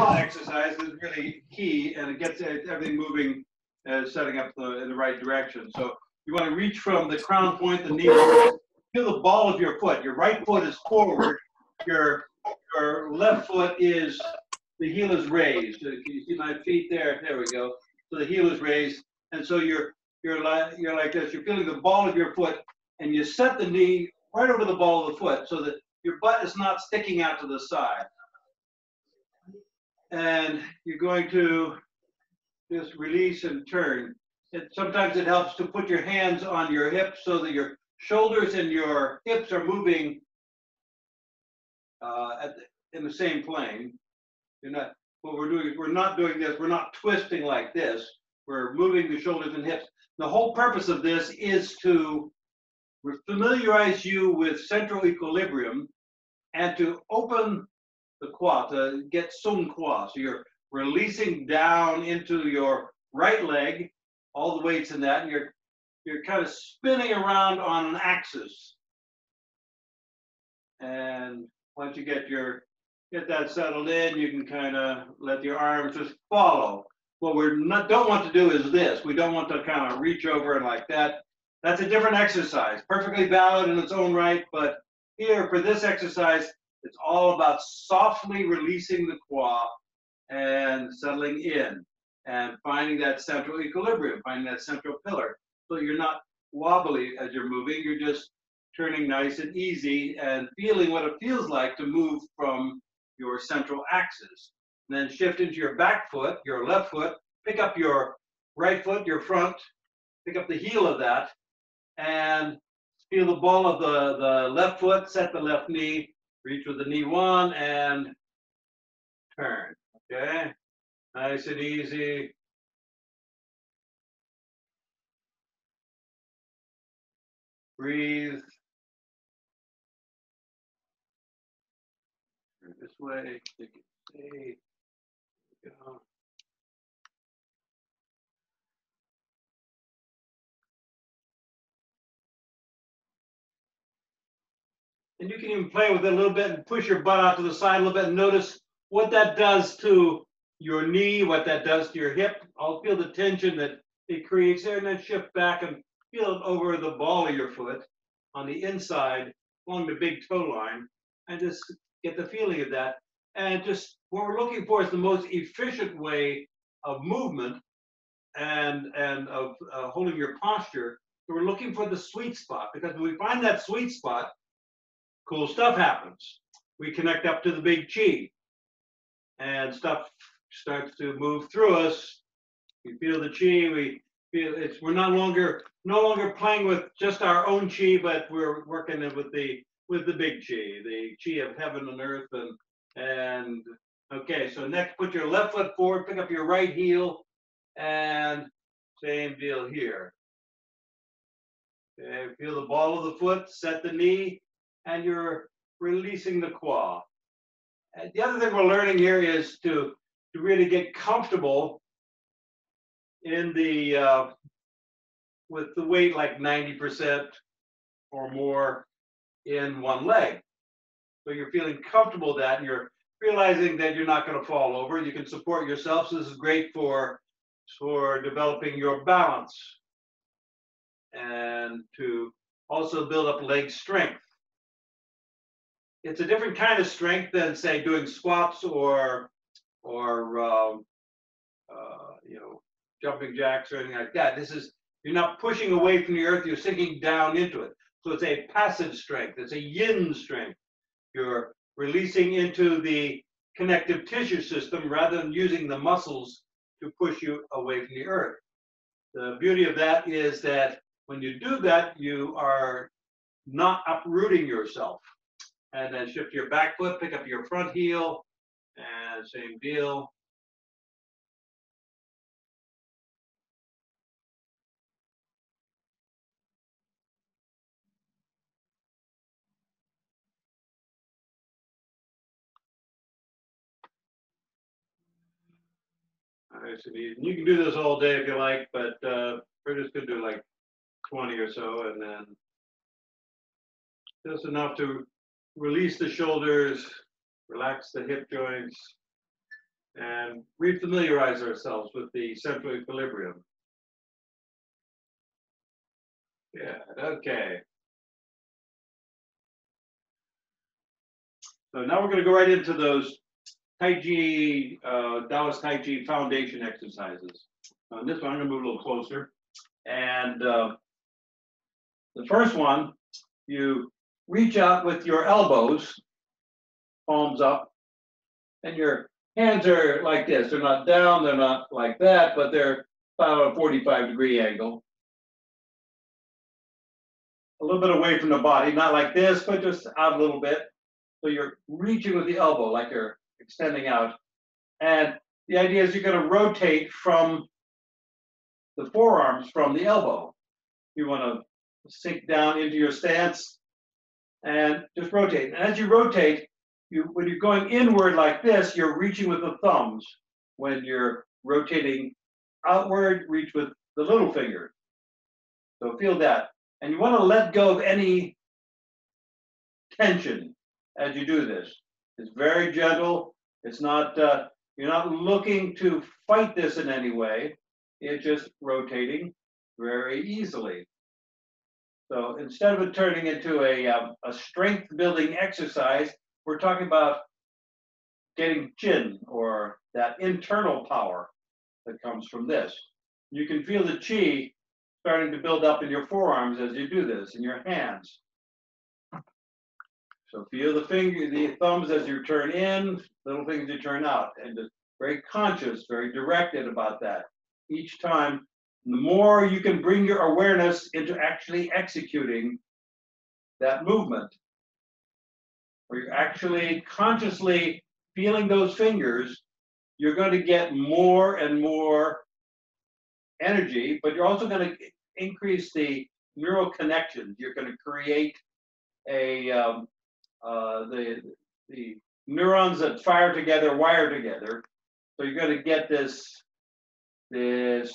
squat exercise is really key and it gets everything moving and setting up the, in the right direction. So you want to reach from the crown point, the knee, to the ball of your foot. Your right foot is forward. Your your left foot is the heel is raised. Can you see my feet there? There we go. So the heel is raised, and so you're you're like you're like this. You're feeling the ball of your foot, and you set the knee right over the ball of the foot, so that your butt is not sticking out to the side. And you're going to just release and turn. It, sometimes it helps to put your hands on your hips so that your shoulders and your hips are moving uh, the, in the same plane. You're not, what we're doing is we're not doing this, we're not twisting like this. We're moving the shoulders and hips. The whole purpose of this is to familiarize you with central equilibrium and to open the kua, to get sun kua. So you're releasing down into your right leg, all the weights in that, and you're you're kind of spinning around on an axis. And once you get your get that settled in, you can kind of let your arms just follow. What we not don't want to do is this. We don't want to kind of reach over and like that. That's a different exercise, perfectly valid in its own right. But here for this exercise, it's all about softly releasing the kua and settling in and finding that central equilibrium, finding that central pillar. So you're not wobbly as you're moving, you're just turning nice and easy and feeling what it feels like to move from your central axis. And then shift into your back foot, your left foot, pick up your right foot, your front, pick up the heel of that, and feel the ball of the, the left foot, set the left knee, reach with the niwan, and turn. Okay? Nice and easy. Breathe. Turn this way. Take it. Stay. Go. And you can even play with it a little bit and push your butt out to the side a little bit and notice what that does to your knee, what that does to your hip. I'll feel the tension that it creates there and then shift back and feel it over the ball of your foot on the inside along the big toe line and just get the feeling of that. And just what we're looking for is the most efficient way of movement and and of uh, holding your posture. We're looking for the sweet spot because when we find that sweet spot, cool stuff happens. We connect up to the big chi and stuff starts to move through us. We feel the chi, we feel it's we're no longer no longer playing with just our own chi, but we're working with the with the big chi, the chi of heaven and earth, and and okay. So next, put your left foot forward, pick up your right heel, and same deal here. Okay, feel the ball of the foot, set the knee, and you're releasing the kua. The other thing we're learning here is to to really get comfortable in the uh, with the weight like 90% or more in one leg. So you're feeling comfortable that and you're realizing that you're not going to fall over. You can support yourself. So this is great for for developing your balance and to also build up leg strength. It's a different kind of strength than say doing squats or or um, uh, you know jumping jacks or anything like that. This is you're not pushing away from the earth, you're sinking down into it. So it's a passive strength, it's a yin strength. You're releasing into the connective tissue system rather than using the muscles to push you away from the earth. The beauty of that is that when you do that, you are not uprooting yourself. And then shift your back foot, pick up your front heel, and same deal. Nice and easy. You can do this all day if you like, but uh, we're just gonna do like 20 or so and then just enough to release the shoulders, relax the hip joints, and refamiliarize ourselves with the central equilibrium. Yeah, okay. So now we're going to go right into those Tai Chi, uh, Taoist Tai Chi foundation exercises. On this one, I'm going to move a little closer. And uh, the first one, you reach out with your elbows, palms up, and your hands are like this. They're not down, they're not like that, but they're about a 45 degree angle. A little bit away from the body, not like this, but just out a little bit. So you're reaching with the elbow like you're extending out. And the idea is you're going to rotate from the forearms from the elbow. You want to sink down into your stance and just rotate. And as you rotate, you when you're going inward like this, you're reaching with the thumbs. When you're rotating outward, reach with the little finger. So feel that. And you want to let go of any tension as you do this. It's very gentle. It's not, uh, you're not looking to fight this in any way. It's just rotating very easily. So instead of it turning into a, um, a strength building exercise, we're talking about getting jin or that internal power that comes from this. You can feel the chi starting to build up in your forearms as you do this, in your hands. So feel the finger, the thumbs as you turn in, little things you turn out, and just very conscious, very directed about that. Each time, the more you can bring your awareness into actually executing that movement, where you're actually consciously feeling those fingers, you're going to get more and more energy, but you're also going to increase the neural connections. You're going to create a um, uh, the the neurons that fire together wire together. So you're going to get this this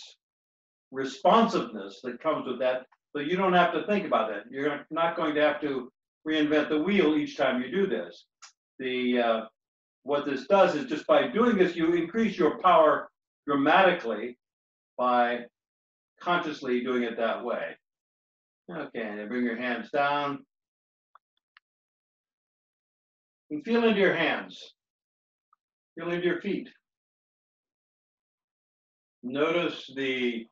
responsiveness that comes with that. So you don't have to think about that. You're not going to have to reinvent the wheel each time you do this. The uh, what this does is just by doing this, you increase your power dramatically by consciously doing it that way. Okay, and bring your hands down. And feel into your hands. Feel into your feet. Notice the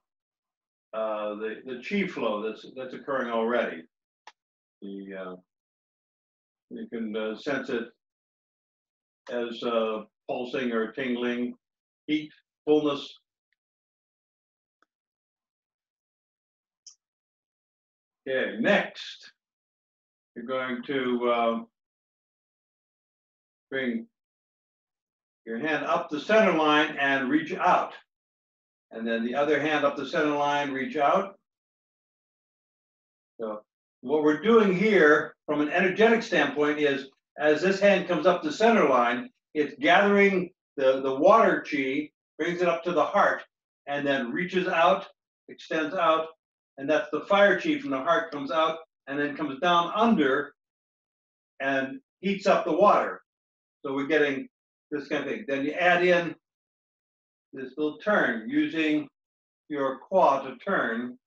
uh, the the chi flow that's that's occurring already. The uh, you can uh, sense it as uh, pulsing or tingling, heat, fullness. Okay, next, you're going to um, bring your hand up the center line and reach out. And then the other hand up the center line, reach out. So what we're doing here from an energetic standpoint is as this hand comes up the center line, it's gathering the, the water chi, brings it up to the heart, and then reaches out, extends out, and that's the fire chi from the heart comes out and then comes down under and heats up the water. So we're getting this kind of thing. Then you add in this little turn using your kua to turn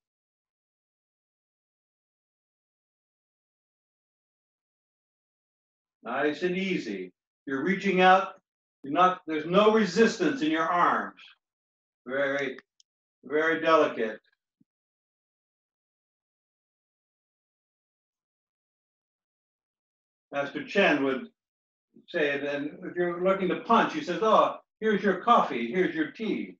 Nice and easy. You're reaching out. You're not, there's no resistance in your arms. Very, very delicate. Master Chen would say that if you're looking to punch, he says, "Oh, here's your coffee, here's your tea."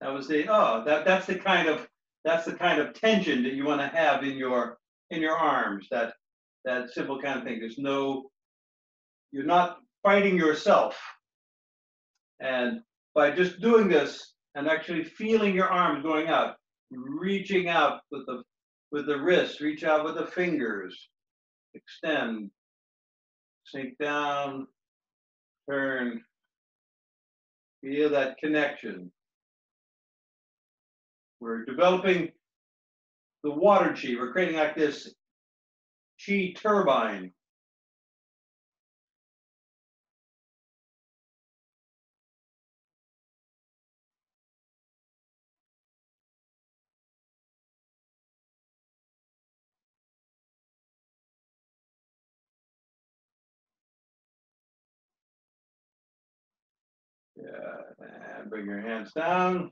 That was the oh, that that's the kind of that's the kind of tension that you want to have in your in your arms. That that simple kind of thing. There's no you're not fighting yourself. And by just doing this and actually feeling your arms going out, reaching out with the with the wrists, reach out with the fingers, extend, sink down, turn, feel that connection. We're developing the water chi. We're creating like this chi turbine and bring your hands down.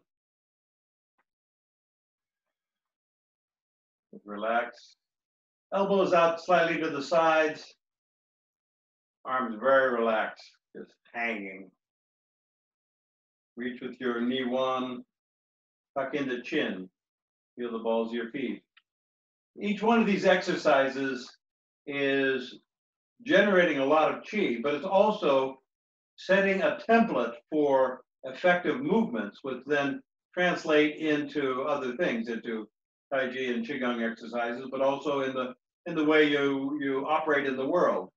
Relax. Elbows out slightly to the sides. Arms very relaxed, just hanging. Reach with your niwan, tuck in the chin. Feel the balls of your feet. Each one of these exercises is generating a lot of chi, but it's also setting a template for effective movements, which then translate into other things, into Tai Chi and Qigong exercises, but also in the in the way you you operate in the world.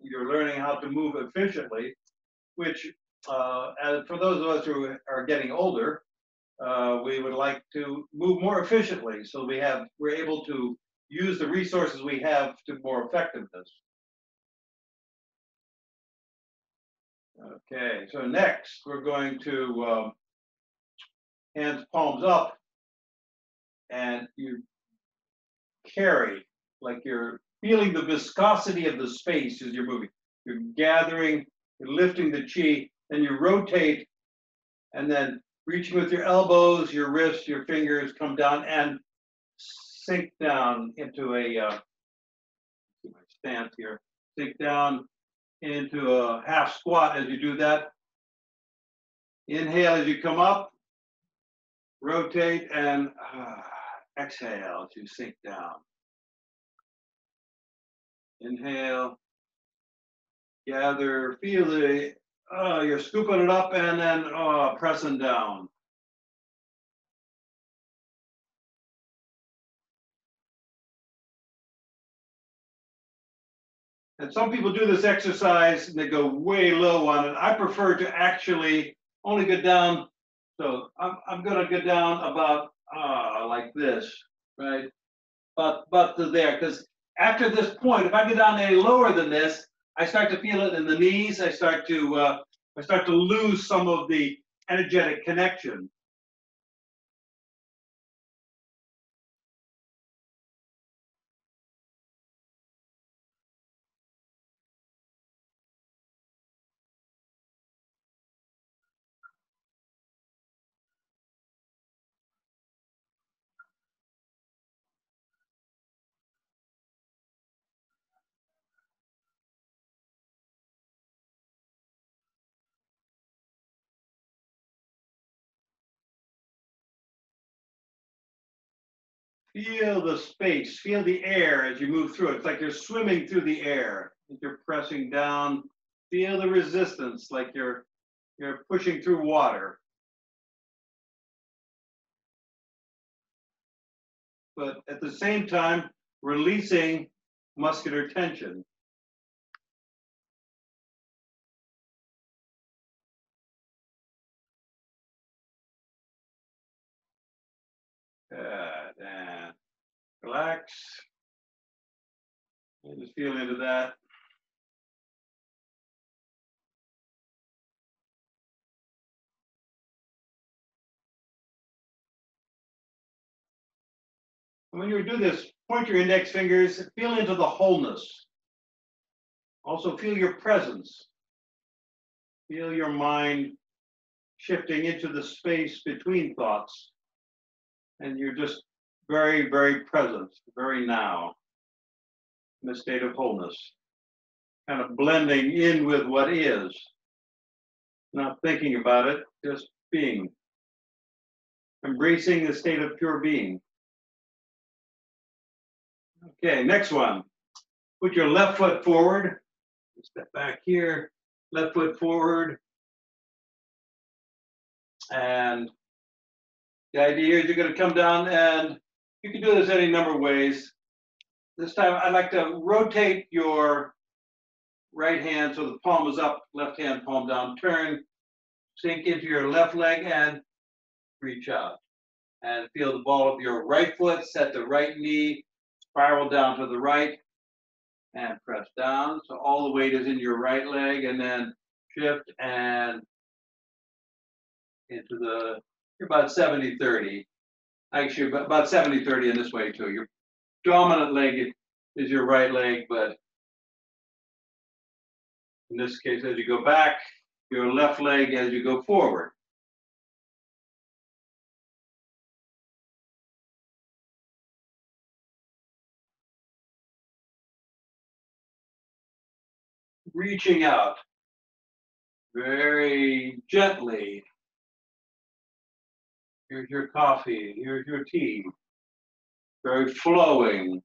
You're learning how to move efficiently, which uh, for those of us who are getting older, uh, we would like to move more efficiently, so we have we're able to use the resources we have to more effectiveness. Okay, so next we're going to um, hands palms up and you carry like you're feeling the viscosity of the space as you're moving. You're gathering, you're lifting the chi, then you rotate and then reaching with your elbows, your wrists, your fingers come down and sink down into a uh, my stance here. Sink down into a half squat as you do that. Inhale as you come up, rotate and uh, exhale as you sink down. Inhale, gather, feel the, uh, you're scooping it up and then uh, pressing down. And some people do this exercise and they go way low on it. I prefer to actually only go down. So I'm, I'm gonna go down about uh, like this, right? But but to there, because after this point, if I get down any lower than this, I start to feel it in the knees. I start to uh, I start to lose some of the energetic connection. Feel the space, feel the air as you move through it. It's like you're swimming through the air. You're pressing down. Feel the resistance, like you're you're pushing through water. But at the same time, releasing muscular tension. Good, and relax. And just feel into that. When you do this, point your index fingers, feel into the wholeness. Also feel your presence. Feel your mind shifting into the space between thoughts. And you're just very, very present, very now, in a state of wholeness. Kind of blending in with what is. Not thinking about it, just being. Embracing the state of pure being. Okay, next one. Put your left foot forward. Step back here, left foot forward. And the idea is you're going to come down and you can do this any number of ways. This time I'd like to rotate your right hand so the palm is up, left hand palm down, turn, sink into your left leg and reach out. And feel the ball of your right foot, set the right knee, spiral down to the right and press down. So all the weight is in your right leg and then shift and into the, about 70, 30. Actually, about 70, 30 in this way too. Your dominant leg is your right leg, but in this case, as you go back, your left leg as you go forward. Reaching out very gently. Here's your coffee, here's your tea. Very flowing.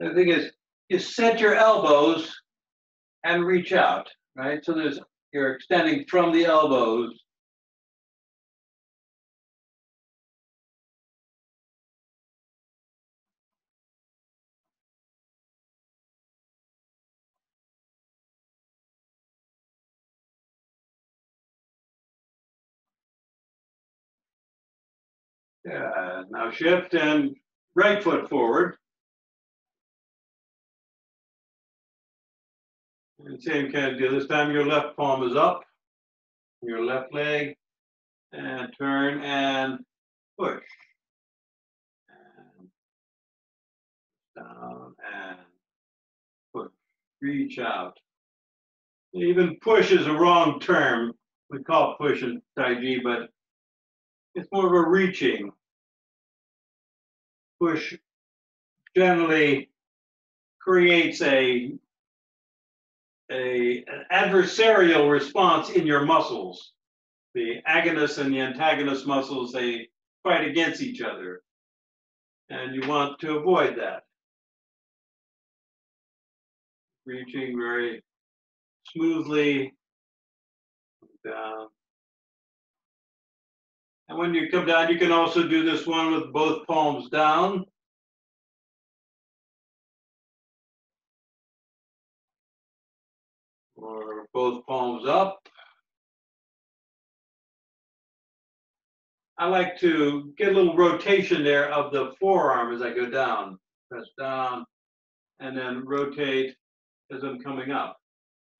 The thing is, you set your elbows and reach out, right? So there's you're extending from the elbows. Yeah, now shift and right foot forward. And same kind of deal. This time your left palm is up, your left leg, and turn and push. And down and push. Reach out. Even push is a wrong term. We call push in Tai Chi, but it's more of a reaching. Push generally creates a a, an adversarial response in your muscles. The agonist and the antagonist muscles, they fight against each other. And you want to avoid that. Reaching very smoothly down. And when you come down, you can also do this one with both palms down. Or both palms up. I like to get a little rotation there of the forearm as I go down. Press down and then rotate as I'm coming up.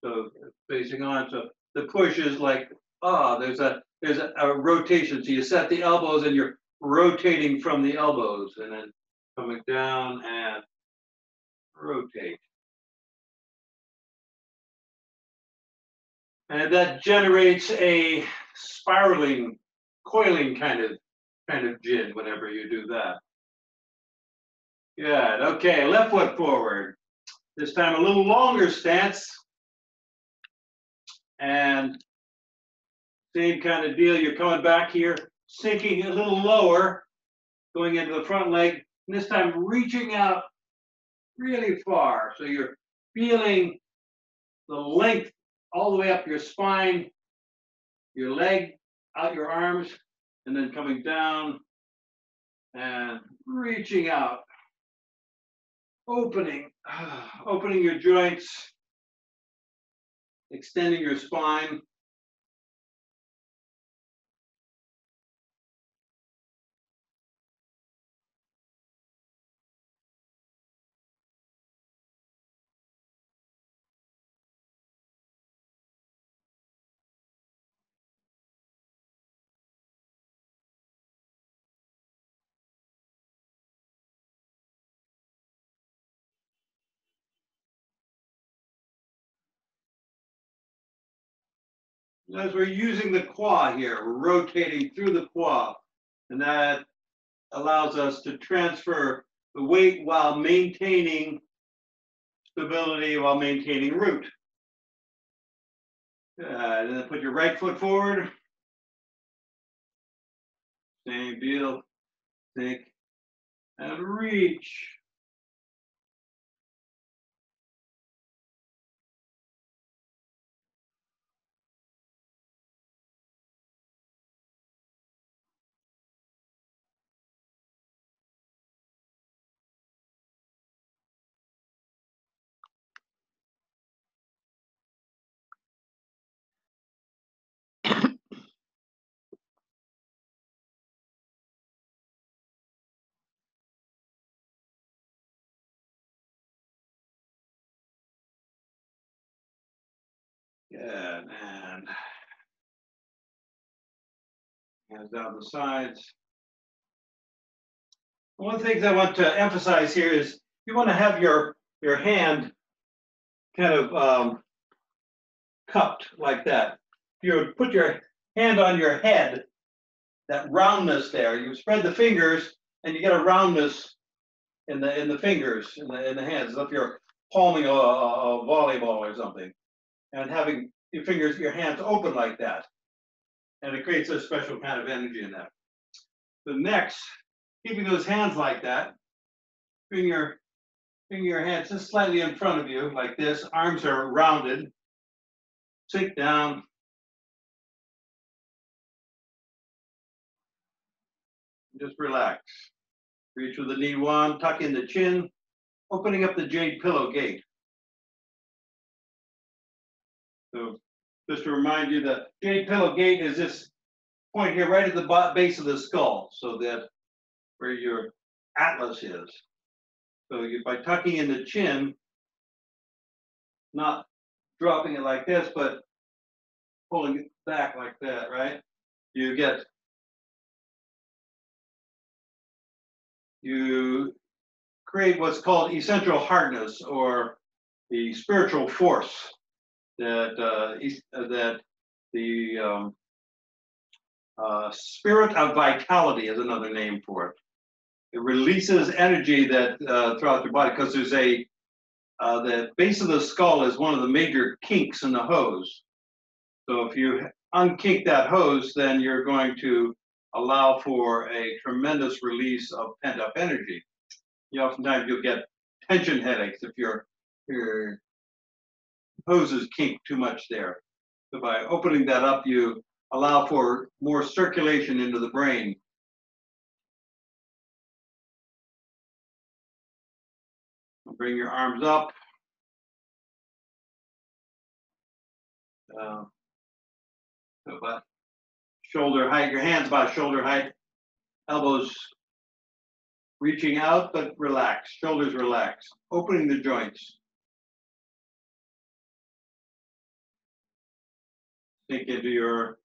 So facing on. So the push is like, ah, oh, there's a there's a, a, rotation. So you set the elbows and you're rotating from the elbows and then coming down and rotate. And that generates a spiraling, coiling kind of kind of jin whenever you do that. Good. Okay, left foot forward. This time a little longer stance. And same kind of deal. You're coming back here, sinking a little lower, going into the front leg. And this time reaching out really far. So you're feeling the length all the way up your spine, your leg, out your arms, and then coming down and reaching out, opening, opening your joints, extending your spine. As we're using the kua here, we're rotating through the kua, and that allows us to transfer the weight while maintaining stability, while maintaining root. And then put your right foot forward. Same deal. Think and reach. Hands down the sides. One of the things I want to emphasize here is you want to have your, your hand kind of um, cupped like that. If You put your hand on your head, that roundness there. You spread the fingers and you get a roundness in the in the fingers in the in the hands, as if you're palming a, a, a volleyball or something, and having your fingers, your hands open like that, and it creates a special kind of energy in that. The next, keeping those hands like that, bring your bring your hands just slightly in front of you like this. Arms are rounded. Sink down. Just relax. Reach with the niwan, tuck in the chin, opening up the jade pillow gate. So just to remind you that jade pillow gate is this point here right at the base of the skull, so that where your atlas is. So you, by tucking in the chin, not dropping it like this, but pulling it back like that, right? You get, you create what's called essential hardness or the spiritual force that uh, that the um, uh, spirit of vitality is another name for it. It releases energy that uh, throughout your body because there's a uh, the base of the skull is one of the major kinks in the hose. So if you unkink that hose, then you're going to allow for a tremendous release of pent up energy. You oftentimes you'll get tension headaches if your your hose kink too much there. So by opening that up, you allow for more circulation into the brain Bring your arms up. Uh, about shoulder height, your hands about shoulder height, elbows reaching out but relax, shoulders relax, opening the joints. Sink into your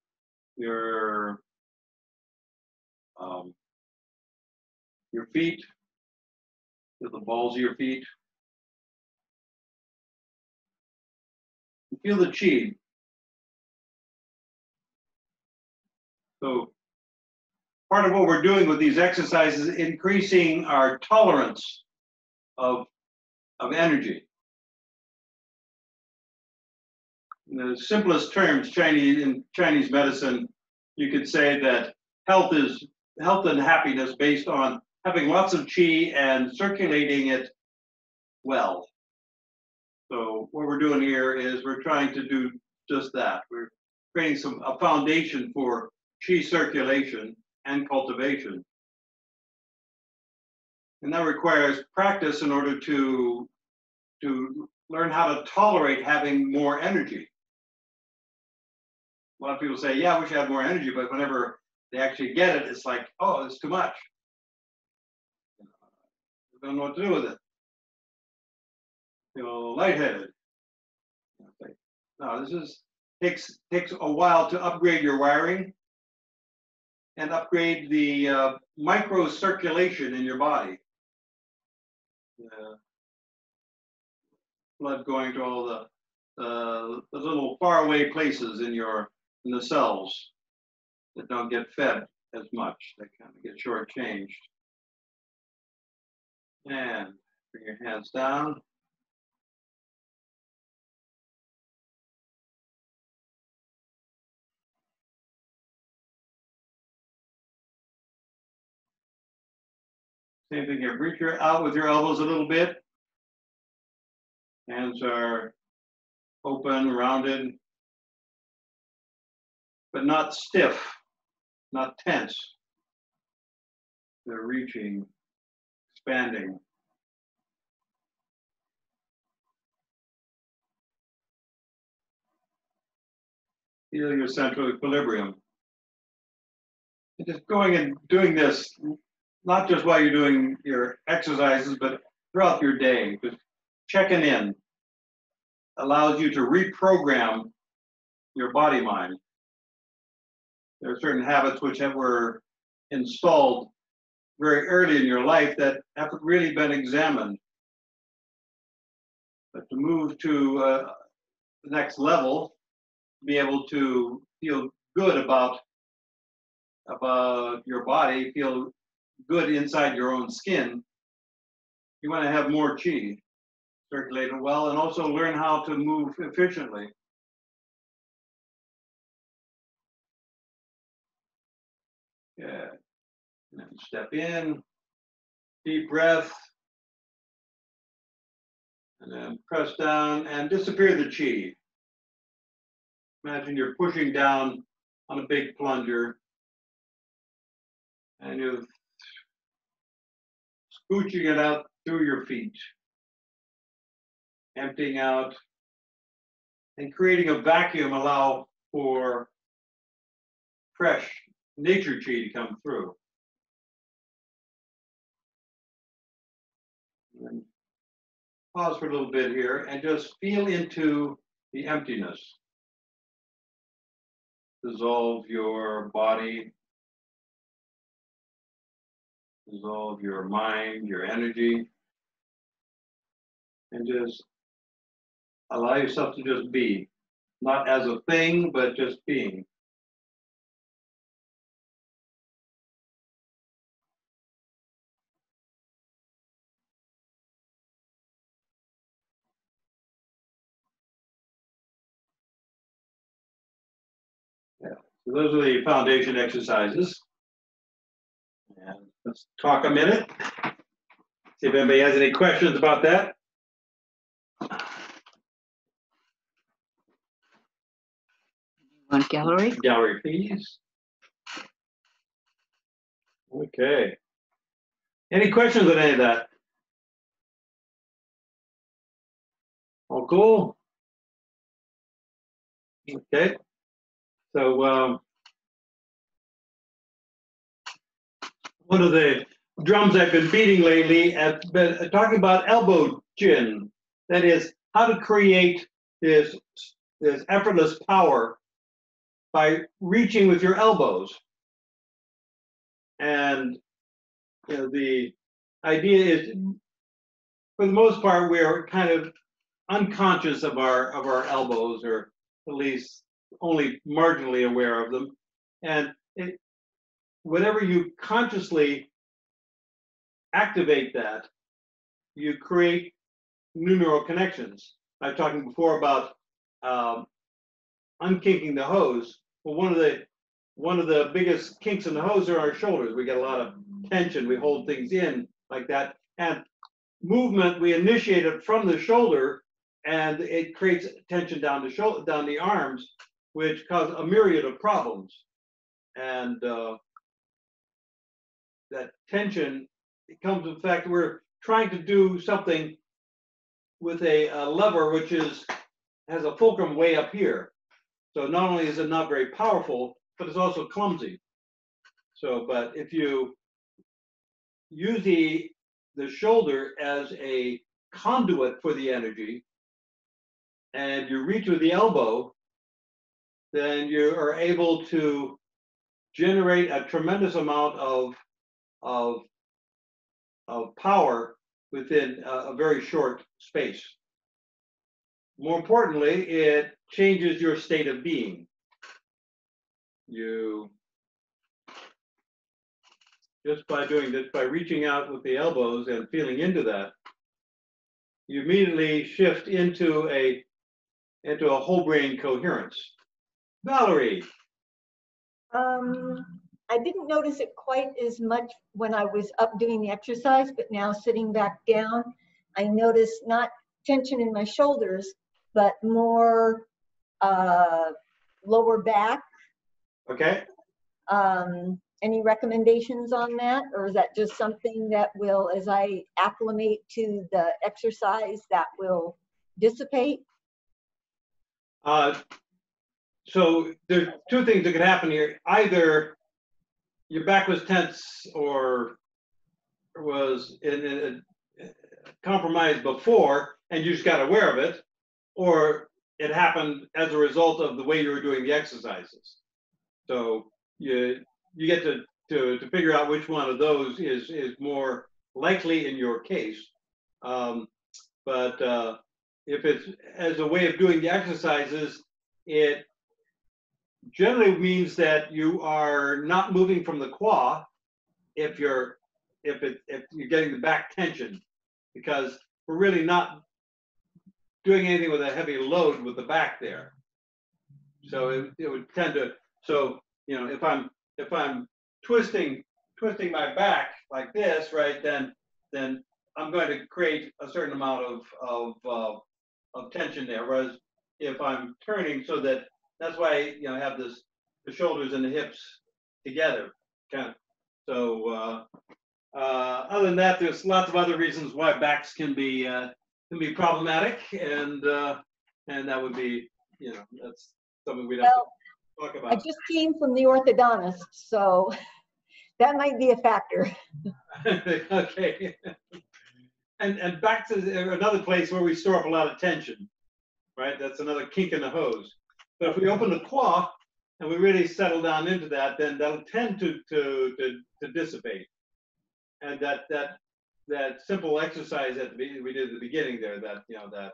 your um, your feet, to the balls of your feet. Feel the chi. So part of what we're doing with these exercises is increasing our tolerance of, of energy. The simplest terms, Chinese in Chinese medicine, you could say that health is health and happiness based on having lots of chi and circulating it well. So what we're doing here is we're trying to do just that. We're creating some a foundation for chi circulation and cultivation. And that requires practice in order to, to learn how to tolerate having more energy. A lot of people say, yeah, I wish I had more energy, but whenever they actually get it, it's like, oh, it's too much don't know what to do with it. Feel lightheaded. Now this is takes takes a while to upgrade your wiring and upgrade the uh, micro circulation in your body. Uh, blood going to all the, uh, the little faraway places in your in the cells that don't get fed as much. They kind of get shortchanged. And bring your hands down. Same thing here. Reach your out with your elbows a little bit. Hands are open, rounded, but not stiff, not tense. They're reaching expanding. Feel your central equilibrium. And just going and doing this, not just while you're doing your exercises, but throughout your day, just checking in allows you to reprogram your body mind. There are certain habits which have, were installed very early in your life that haven't really been examined. But to move to uh, the next level, be able to feel good about about your body, feel good inside your own skin. You want to have more chi circulated well, and also learn how to move efficiently. Then step in, deep breath. And then press down and disappear the chi. Imagine you're pushing down on a big plunger and you're scooching it out through your feet, emptying out and creating a vacuum allow for fresh nature chi to come through. And pause for a little bit here and just feel into the emptiness. Dissolve your body, dissolve your mind, your energy, and just allow yourself to just be, not as a thing, but just being. So those are the foundation exercises. And let's talk a minute. See if anybody has any questions about that. Want gallery? Gallery, please. Okay. Any questions on any of that? All cool? Okay. So, um, one of the drums I've been beating lately have been talking about elbow jin. That is, how to create this, this effortless power by reaching with your elbows. And you know, the idea is, for the most part, we're kind of unconscious of our of our elbows, or at least only marginally aware of them. And it, whenever you consciously activate that, you create new neural connections. I was talking before about um, unkinking the hose. Well, one of the one of the biggest kinks in the hose are our shoulders. We get a lot of tension. We hold things in like that, and movement we initiate it from the shoulder, and it creates tension down the shoulder, down the arms, which cause a myriad of problems. And uh, that tension comes in fact we're trying to do something with a, a lever which is has a fulcrum way up here. So not only is it not very powerful, but it's also clumsy. So, but if you use the the shoulder as a conduit for the energy, and you reach with the elbow, then you are able to generate a tremendous amount of of of power within a, a very short space. More importantly, it changes your state of being. You just by doing this, by reaching out with the elbows and feeling into that, you immediately shift into a into a whole brain coherence. Valerie, Um, I didn't notice it quite as much when I was up doing the exercise, but now sitting back down, I noticed not tension in my shoulders, but more uh, lower back. okay? Um, any recommendations on that? Or is that just something that will, as I acclimate to the exercise, that will dissipate? Uh, so there's two things that could happen here. Either your back was tense or was in, in, compromised before and you just got aware of it, or it happened as a result of the way you were doing the exercises. So you you get to to to figure out which one of those is is more likely in your case. Um, but uh, if it's as a way of doing the exercises, it generally means that you are not moving from the kua if you're, if it, if you're getting the back tension, because we're really not doing anything with a heavy load with the back there. So it, it would tend to, so, you know, if I'm, if I'm twisting, twisting my back like this, right, then, then I'm going to create a certain amount of, of, uh, of tension there, whereas if I'm turning so that, that's why, you know, I have this, the shoulders and the hips together, kind of. So, uh, uh, other than that, there's lots of other reasons why backs can be, uh, can be problematic and, uh, and that would be, you know, that's something we'd have to talk I just came from the orthodontist, so that might be a factor. Okay. And, and back to another place where we store up a lot of tension, right? That's another kink in the hose. But if we open the kua and we really settle down into that, then that'll tend to, to, to, to dissipate. And that, that, that simple exercise at the, we did at the beginning there, that, you know, that,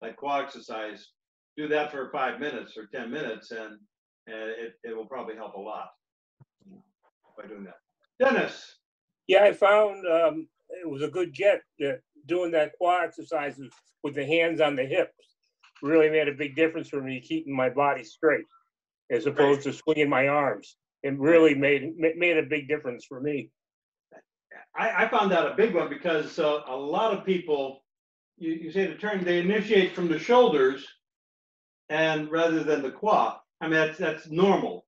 that kua exercise, do that for five minutes or 10 minutes and, and it, it will probably help a lot by doing that. Dennis? Yeah, I found um, it was a good get, doing that kua exercises with the hands on the hips. Really made a big difference for me keeping my body straight as opposed to swinging my arms. It really made, made a big difference for me. I, I found that a big one because uh, a lot of people, you, you say the term, they initiate from the shoulders and rather than the kua. I mean, that's, that's normal.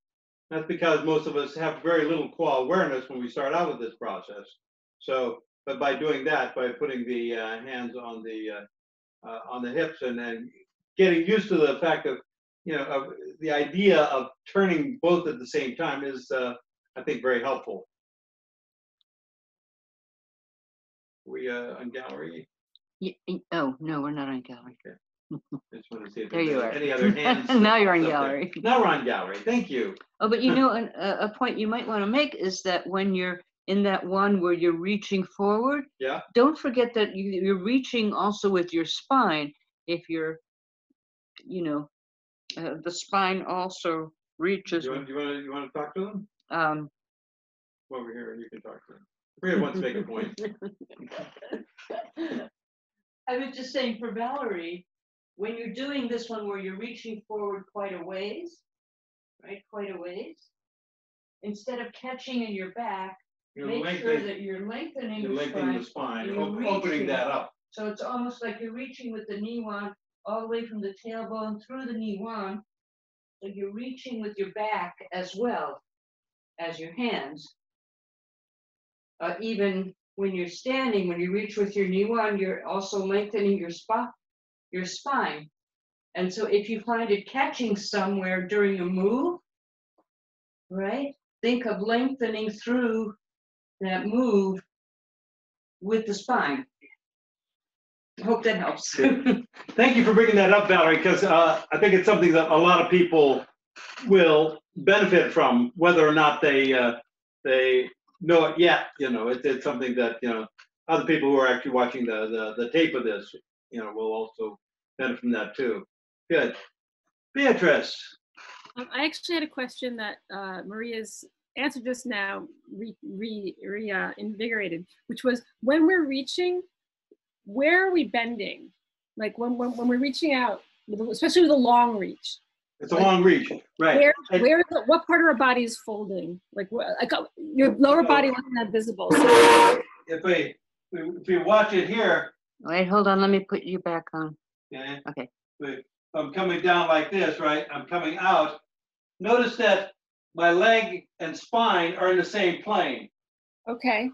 That's because most of us have very little kua awareness when we start out with this process. So, but by doing that, by putting the uh, hands on the, uh, uh, on the hips and then getting used to the fact of, you know, of the idea of turning both at the same time is, uh, I think, very helpful. We uh, on gallery, Y- y- Oh, no, we're not on gallery. just want to see if There you are. any other hands. Now you're on gallery. Now we're on gallery, thank you. Oh, but you know, an- a, a point you might want to make is that when you're in that one where you're reaching forward, Yeah. don't forget that you, you're reaching also with your spine. If you're, you know, uh, the spine also reaches. You want, you want to, you want to talk to them? Um, Come Over here, you can talk to them. Maria wants to make a point. I was just saying for Valerie, when you're doing this one where you're reaching forward quite a ways, right, quite a ways, instead of catching in your back, You're make sure that you're lengthening you're lengthening the spine. spine, you're op- opening reaching. that up. So it's almost like you're reaching with the niwan, all the way from the tailbone through the niwan. So you're reaching with your back as well as your hands. Uh, even when you're standing, when you reach with your niwan, you're also lengthening your spot, your spine. And so if you find it catching somewhere during a move, right, think of lengthening through that move with the spine. Hope that helps. Thank you for bringing that up, Valerie, because uh, I think it's something that a lot of people will benefit from, whether or not they, uh, they know it yet, you know, it's, it's something that, you know, other people who are actually watching the, the, the tape of this, you know, will also benefit from that too. Good. Beatrice, Um, I actually had a question that uh, Maria's answer just now re, re, re uh, invigorated, which was when we're reaching, where are we bending? Like when, when, when we're reaching out, especially with a long reach, it's a long reach, right? where, And- where, the- what part of our body is folding? Like, wh- like uh, your lower body wasn't that visible. So If we, if we watch it here, Wait, hold on, let me put you back on. Okay. Okay. Wait, I'm coming down like this, right? I'm coming out. Notice that my leg and spine are in the same plane. okay,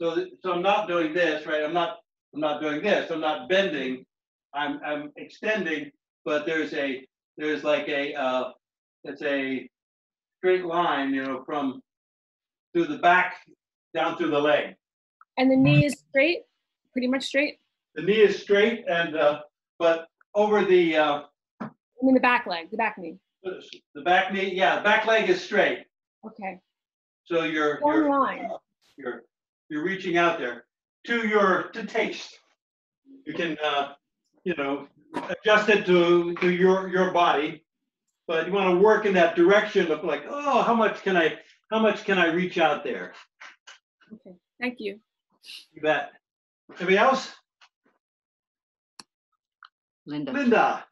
So, so I'm not doing this, right? I'm not, I'm not doing this. I'm not bending. I'm, I'm extending, but there's a, there's like a, uh, it's a straight line, you know, from through the back down through the leg. and the knee is straight, pretty much straight. The knee is straight and, uh, but over the, uh, I mean the back leg, the back knee. the back knee, yeah, the back leg is straight. Okay, So you're, long you're, line. you're, you're reaching out there to your, to taste. You can, uh, you know, adjust it to, to your, your body. But you want to work in that direction of like, oh, how much can I, how much can I reach out there? Okay, thank you. You bet. Anybody else? Linda. Linda?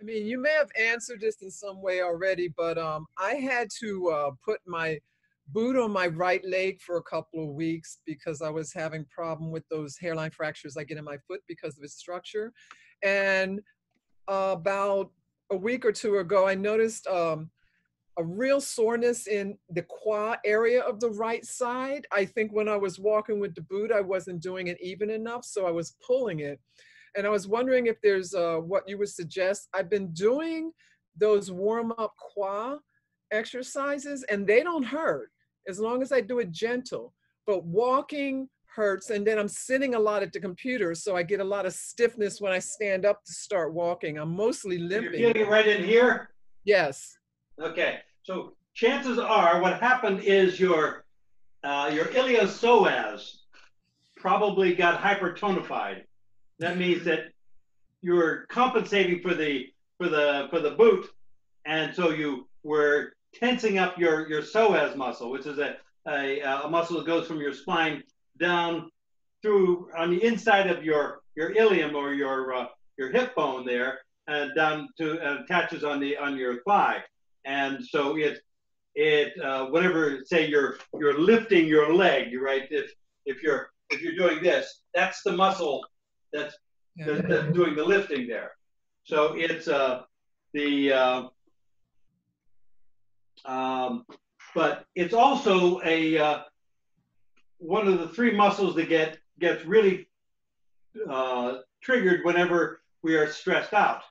I mean, you may have answered this in some way already, but um, I had to uh, put my boot on my right leg for a couple of weeks because I was having problem with those hairline fractures I get in my foot because of its structure. And about a week or two ago, I noticed um, a real soreness in the kua area of the right side. I think when I was walking with the boot, I wasn't doing it even enough, so I was pulling it. And I was wondering if there's uh, what you would suggest. I've been doing those warm up kua exercises and they don't hurt as long as I do it gentle. But walking hurts. And then I'm sitting a lot at the computer. So I get a lot of stiffness when I stand up to start walking. I'm mostly limping. You're feeling it right in here? Yes. Okay, so chances are what happened is your, uh, your iliopsoas probably got hypertonified. That means that you're compensating for the, for the, for the boot. And so you were tensing up your, your psoas muscle, which is a, a, a muscle that goes from your spine down through on the inside of your, your ilium or your, uh, your hip bone there and down to, and attaches on the, on your thigh. And so it, it, uh, whenever, say you're, you're lifting your leg, right? If, if you're, if you're doing this, that's the muscle that's, Yeah. that's doing the lifting there. So it's, uh, the, uh, um, but it's also a, uh, one of the three muscles that get, gets really, uh, triggered whenever we are stressed out,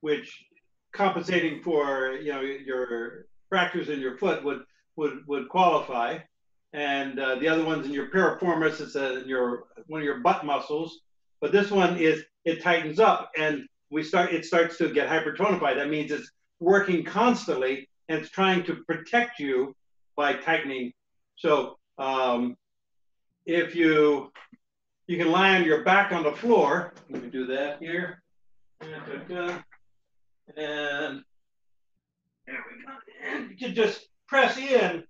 which compensating for you know your fractures in your foot would would would qualify, and uh, the other ones in your piriformis is uh, your one of your butt muscles, but this one is it tightens up and we start it starts to get hypertonified. That means it's working constantly and it's trying to protect you by tightening. So um, if you you can lie on your back on the floor, let me do that here. And there we go. And you can just press in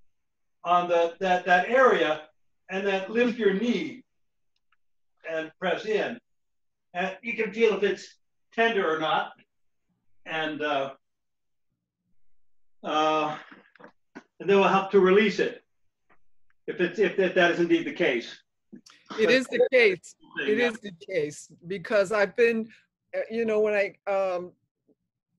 on the that that area and then lift your knee and press in. And you can feel if it's tender or not. And uh, uh, and then will help to release it. If it's if that, that is indeed the case. It is the case. It is the case because I've been, uh, you know, when I, um,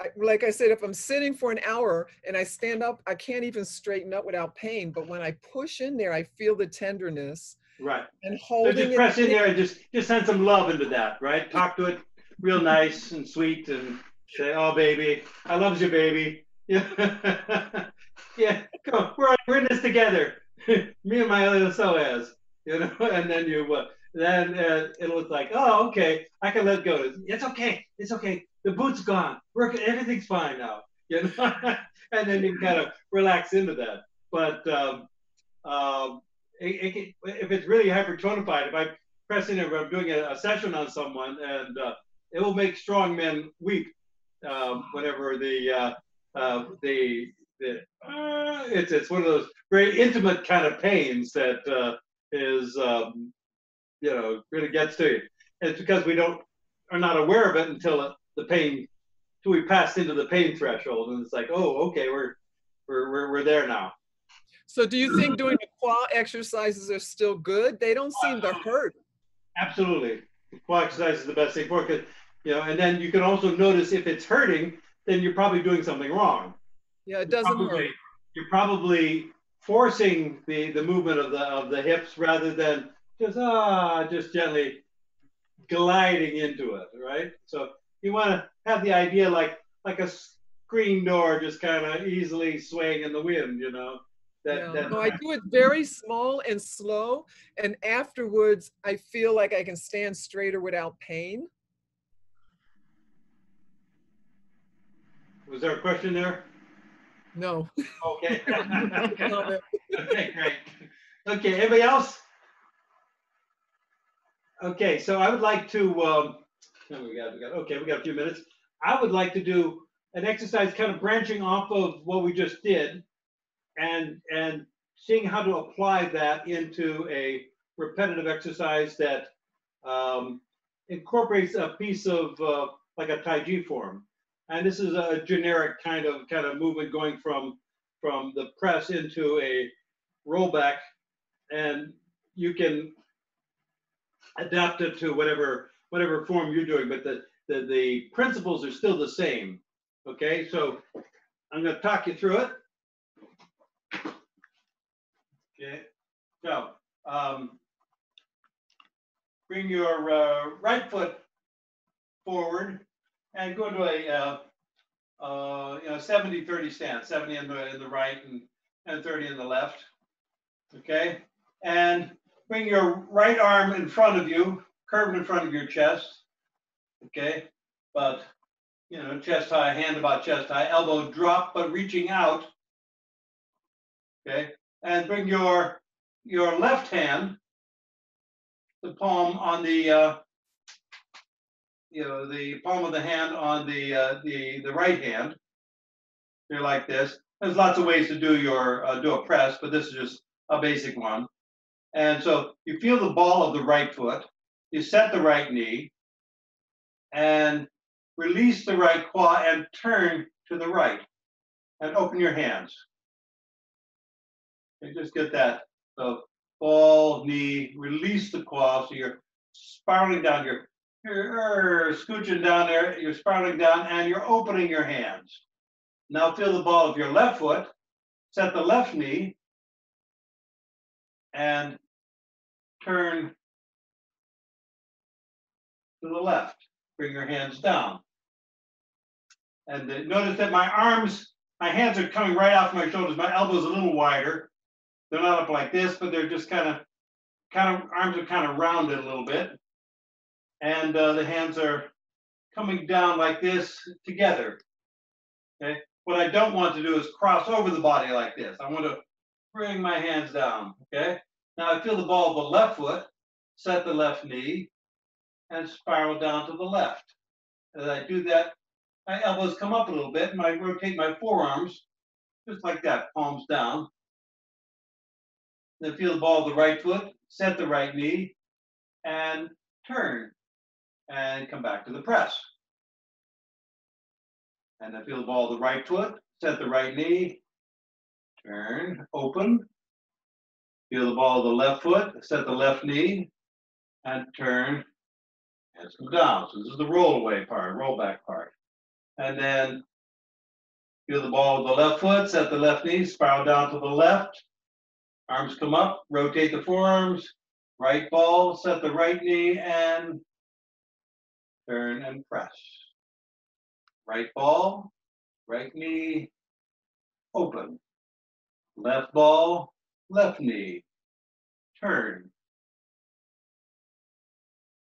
I, like I said, if I'm sitting for an hour and I stand up, I can't even straighten up without pain. But when I push in there, I feel the tenderness right. and So holding just it. press in there and just just send some love into that, right? Talk to it real nice and sweet and say, "Oh, baby, I love you, baby." Yeah, yeah. Come on, we're in this together. Me and my other psoas, you know. And then you uh, then uh, it was like, "Oh, okay, I can let go." It's okay. It's okay. The boot's gone. We're everything's fine now. You know. and then you kind of relax into that. But um, um, it, it can, if it's really hypertonified, if I'm pressing it, I'm doing a, a session on someone, and uh, it will make strong men weak um, whenever the uh, uh, the, the uh, it's it's one of those very intimate kind of pains that uh, is um, you know really gets to you. And it's because we don't are not aware of it until it, the pain, till we pass into the pain threshold, and it's like, oh, okay, we're we're we're, we're there now. So do you think doing the kua exercises are still good? They don't seem to hurt. Absolutely. Kua exercise is the best thing for it, you know, and then you can also notice if it's hurting, then you're probably doing something wrong. Yeah, it doesn't hurt. Probably- You're probably forcing the, the movement of the of the hips rather than just ah just gently gliding into it, right? So you want to have the idea like like a screen door just kind of easily swaying in the wind, you know. That, Yeah. that No, I do it very small and slow, and afterwards I feel like I can stand straighter without pain. Was there a question there? No. Okay. Okay, great. Okay, anybody else? Okay, so I would like to, um, oh, we got, we got, okay, we got a few minutes. I would like to do an exercise kind of branching off of what we just did and, and seeing how to apply that into a repetitive exercise that um, incorporates a piece of, uh, like a Tai Chi form. And this is a generic kind of, kind of movement going from, from the press into a rollback. And you can adapt it to whatever, whatever form you're doing, but the, the, the principles are still the same. Okay, so I'm gonna talk you through it. Okay, so, um, bring your, uh, right foot forward and go to a, uh, uh, you know, 70, 30 stance, seventy in the, in the right and, and thirty in the left. Okay, and bring your right arm in front of you, curved in front of your chest. Okay, but, you know, chest high, hand about chest high, elbow drop, but reaching out. Okay, and bring your, your left hand, the palm on the, uh, you know, the palm of the hand on the, uh, the, the right hand. You're like this. There's lots of ways to do your, uh, do a press, but this is just a basic one. And so you feel the ball of the right foot, you set the right knee, and release the right kua and turn to the right, and open your hands. Okay, just get that. So ball, knee, release the kua, so you're spiraling down, you're, you're scooching down there, you're spiraling down, and you're opening your hands. Now feel the ball of your left foot, set the left knee, and turn to the left. Bring your hands down. And notice that my arms, my hands are coming right off my shoulders. My elbows a little wider. They're not up like this, but they're just kind of, kind of, arms are kind of rounded a little bit. And uh, the hands are coming down like this together. Okay. What I don't want to do is cross over the body like this. I want to bring my hands down. Okay. Now I feel the ball of the left foot, set the left knee, and spiral down to the left. As I do that, my elbows come up a little bit, and I rotate my forearms, just like that, palms down. Then feel the ball of the right foot, set the right knee, and turn, and come back to the press. And then feel the ball of the right foot, set the right knee, turn, open. Feel the ball of the left foot, set the left knee, and turn, hands come down. So this is the roll away part, roll back part. And then feel the ball of the left foot, set the left knee, spiral down to the left. Arms come up, rotate the forearms, right ball, set the right knee and turn and press. Right ball, right knee, open. Left ball, left knee, turn.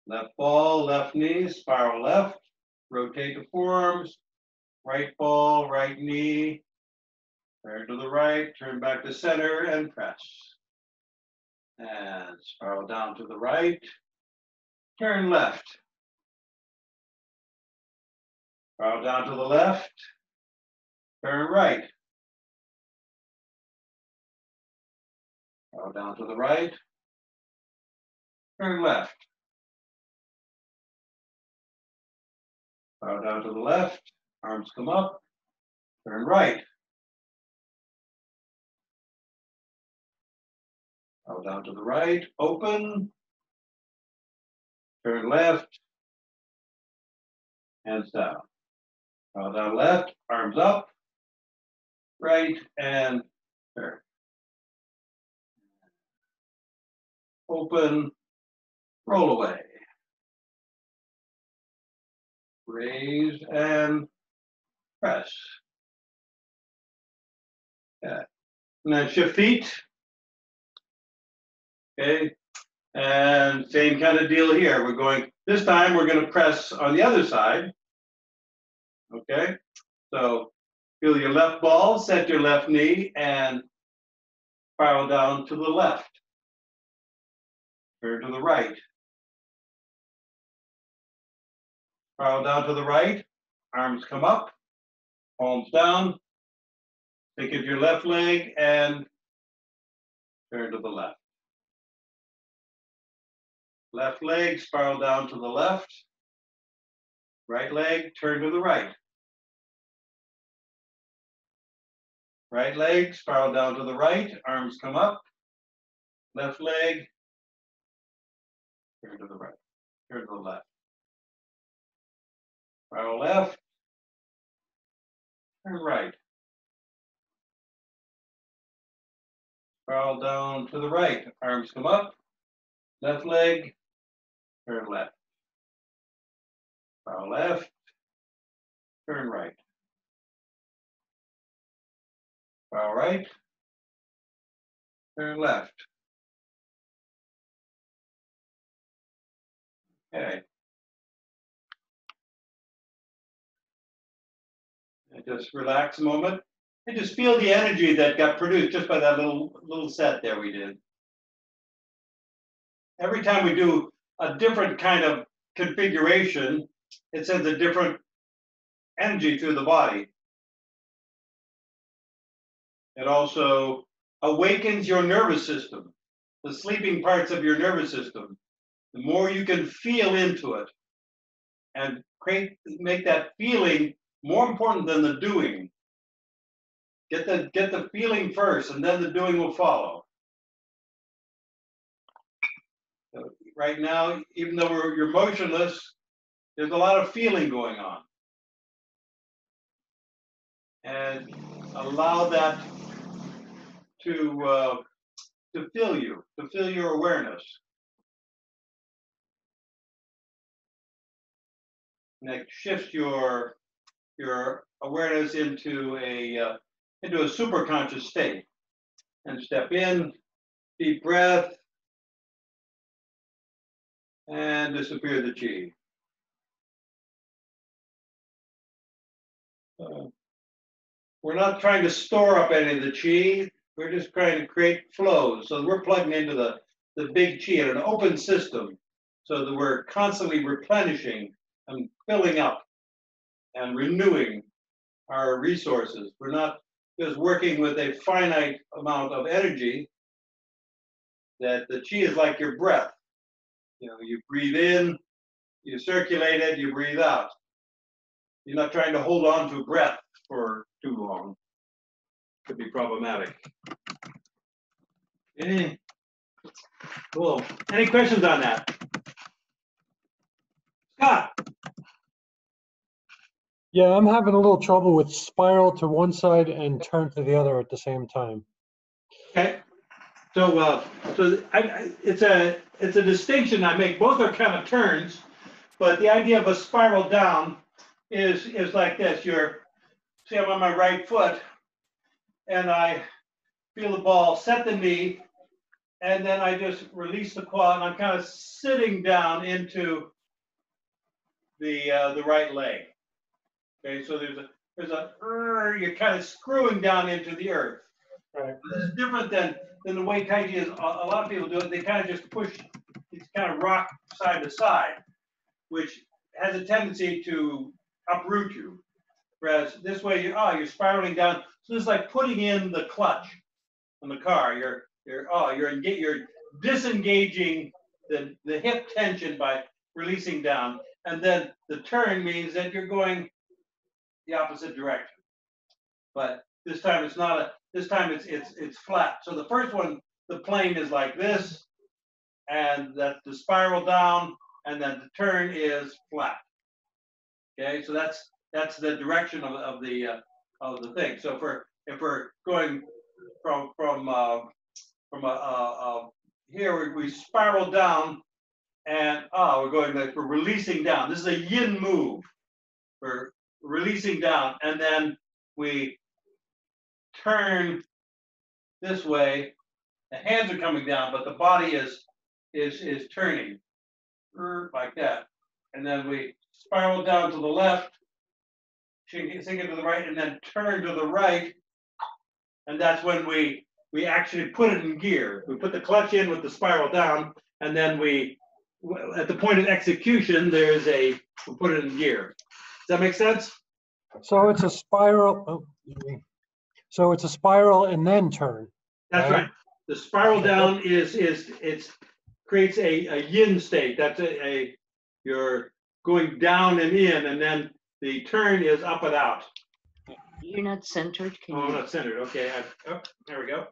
Left ball, left knee, spiral left, rotate the forearms, right ball, right knee, turn to the right, turn back to center and press. And spiral down to the right, turn left. Spiral down to the left, turn right. Bow down to the right, turn left. Bow down to the left, arms come up, turn right. Bow down to the right, open. Turn left. Hands down. Uh, Bow down left, arms up. Right and turn. Open, roll away. raise and press. Yeah. And then shift feet. Okay. And same kind of deal here. We're going, this time we're going to press on the other side. Okay. So feel your left ball, set your left knee and spiral down to the left. Turn to the right. Spiral down to the right, arms come up, palms down. Think of your left leg and turn to the left. Left leg, spiral down to the left. Right leg, turn to the right. Right leg, spiral down to the right, arms come up. Left leg, turn to the right, turn to the left. Spiral left, turn right. Spiral down to the right, arms come up. Left leg, turn left. Spiral left, turn right. Spiral right, turn left. Okay. And just relax a moment and just feel the energy that got produced just by that little, little set there we did. Every time we do a different kind of configuration, it sends a different energy through the body. It also awakens your nervous system, the sleeping parts of your nervous system. The more you can feel into it and create, make that feeling more important than the doing. Get the, get the feeling first and then the doing will follow. So Right now, even though you're motionless, there's a lot of feeling going on. And allow that to, uh, to fill you, to fill your awareness. And that shifts your, your awareness into a, uh, into a superconscious state. And step in, deep breath, and disappear the chi. Uh, We're not trying to store up any of the chi, we're just trying to create flows. So we're plugging into the, the big chi in an open system so that we're constantly replenishing and filling up and renewing our resources. We're not just working with a finite amount of energy. That the chi is like your breath. You know, you breathe in, you circulate it, you breathe out. You're not trying to hold on to breath for too long. Could be problematic. Any? Cool. Any questions on that? Scott? Yeah, I'm having a little trouble with spiral to one side and turn to the other at the same time. Okay, so, uh, so I, I, it's a, it's a distinction I make, both are kind of turns, but the idea of a spiral down is, is like this, you're, see, I'm on my right foot, and I feel the ball set the knee, and then I just release the kua, and I'm kind of sitting down into the, uh, the right leg. Okay, so there's a, there's a, er, you're kind of screwing down into the earth. Right. This is different than, than the way Tai Chi is, a, a lot of people do it, they kind of just push, it's kind of rock side to side, which has a tendency to uproot you. Whereas this way, you're, oh, you're spiraling down, so it's like putting in the clutch on the car, you're, you're, oh, you're, you're disengaging the, the hip tension by releasing down, and then the turn means that you're going the opposite direction. But this time it's not a, this time it's, it's, it's flat. So the first one, the plane is like this, and that's the spiral down, and then the turn is flat. Okay, so that's, that's the direction of, of the, uh, of the thing. So if we're, if we're going from, from, uh, from a, uh, uh, here, we, we spiral down, and, ah, we're going, like, we're releasing down. This is a yin move. We're releasing down, and then we turn this way. The hands are coming down, but the body is is is turning like that. And then we spiral down to the left, sink it to the right, and then turn to the right. And that's when we we actually put it in gear. We put the clutch in with the spiral down, and then we at the point of execution, there's a, we'll put it in gear. Does that make sense? So it's a spiral. oh. So it's a spiral and then turn. That's Right. right. The spiral down is, is, it's, creates a, a yin state. That's a, a, you're going down and in, and then the turn is up and out. You're not centered, can Oh, I'm you? not centered. Okay, I, oh, there we go.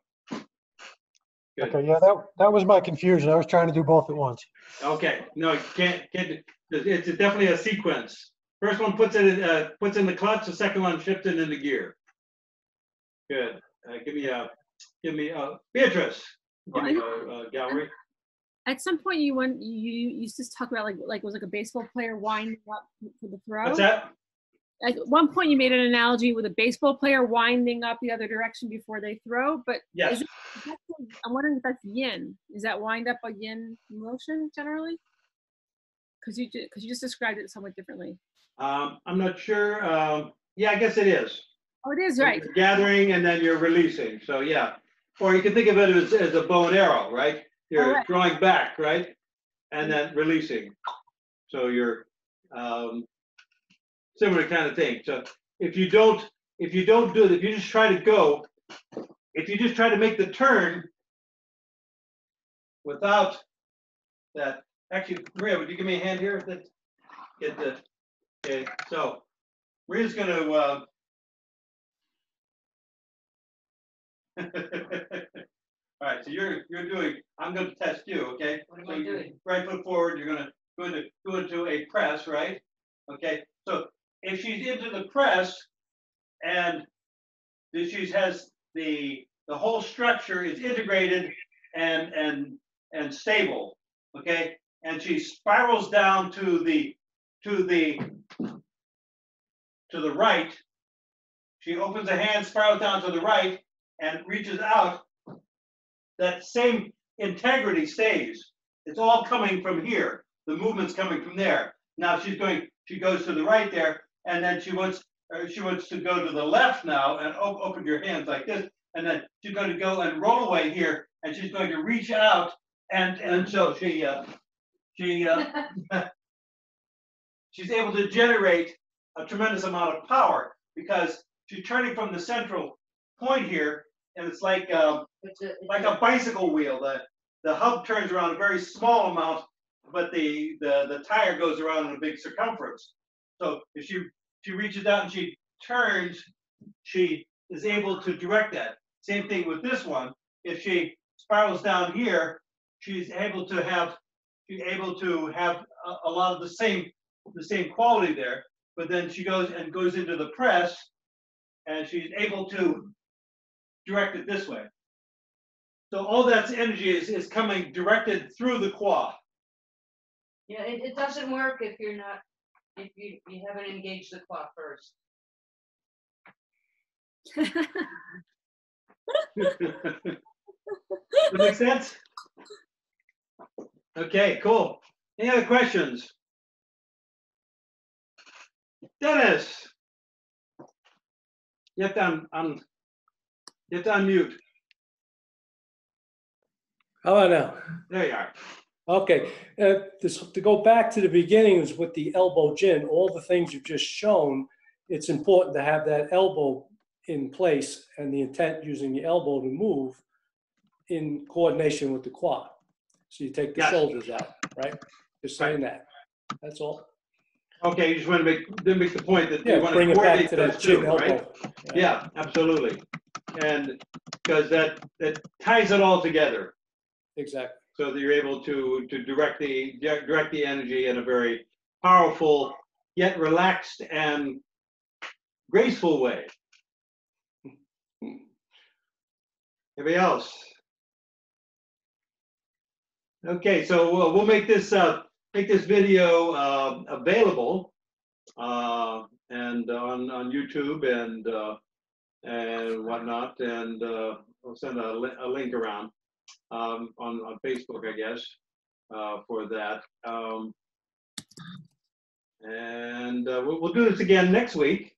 Good. Okay, yeah, that, that was my confusion. I was trying to do both at once. Okay, no, you can't, can't, it's definitely a sequence. First one puts it in, uh, puts in the clutch, the second one shifts it into gear. Good, uh, give me a, give me a, Beatrice, give me a, a gallery. At some point, you went, you you used to talk about like, like, it was like a baseball player winding up for the throw. What's that? At one point, you made an analogy with a baseball player winding up the other direction before they throw, but Yes, a- I'm wondering if that's yin. Is that wind up a yin motion generally? Because you, because you just described it somewhat differently. um, I'm not sure, um, yeah, I guess it is. Oh, it is, right. You're Gathering and then you're releasing, so yeah. Or you can think of it as, as a bow and arrow, right? You're Alright. drawing back, right? And then releasing. So you're, um, similar kind of thing. So if you don't, if you don't do it, if you just try to go, if you just try to make the turn without that, actually, Maria, would you give me a hand here? That, get the, okay, so Maria's gonna, uh, All right, so you're, you're doing, I'm gonna test you, okay? What am So I you- doing? Right foot forward, you're gonna go into, go into a press, right? Okay, so if she's into the press and she has the, the whole structure is integrated and, and, and stable, okay? And she spirals down to the, to the, to the right. She opens a hand, spirals down to the right and reaches out. That same integrity stays. It's all coming from here. The movement's coming from there. Now she's going, she goes to the right there, and then she wants, she wants to go to the left now and o- open your hands like this. And then she's going to go and roll away here, and she's going to reach out, and, and so she, uh, she, uh, she's able to generate a tremendous amount of power because she's turning from the central point here, and it's like, um, a- like a- a bicycle wheel. The, the hub turns around a very small amount, but the, the, the tire goes around in a big circumference. So if she, she reaches out and she turns, she is able to direct that. Same thing with this one. If she spirals down here, she's able to have, she's able to have a, a lot of the same, the same quality there. But then she goes and goes into the press and she's able to direct it this way. So all that energy is, is coming directed through the kua. Yeah, it, it doesn't work if you're not, if you, you haven't engaged the clock first. That make sense? Okay, cool. Any other questions? Dennis? You have to, un- un- you have to unmute. How about now? There you are. Okay, uh, this, to go back to the beginnings with the elbow jin, all the things you've just shown, it's important to have that elbow in place and the intent using the elbow to move in coordination with the kua. So you take the Yes. shoulders out, right? Just saying that. That's all. Okay, you just want to make, then make the point that you Yeah, want bring to it back coordinate to those that two, chin right? elbow. Yeah, absolutely. And because that, that ties it all together. Exactly. so that you're able to to direct the direct the energy in a very powerful yet relaxed and graceful way. Anybody else? Okay, so we'll, we'll make this uh, make this video uh, available uh, and on on YouTube and uh, and whatnot, and uh, we'll send a, li- a link around um, on, on Facebook, I guess, uh, for that. Um, and uh, we'll, we'll do this again next week.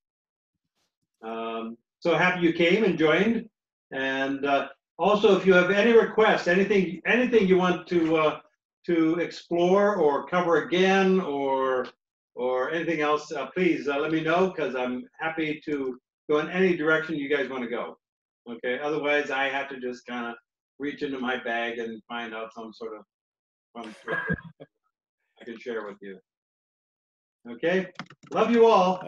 Um, so happy you came and joined. And uh, also, if you have any requests, anything, anything you want to uh, to explore or cover again or, or anything else, uh, please let me know because I'm happy to go in any direction you guys want to go. Okay, otherwise I have to just kind of reach into my bag and find out some sort of fun trick I can share with you. Okay, love you all.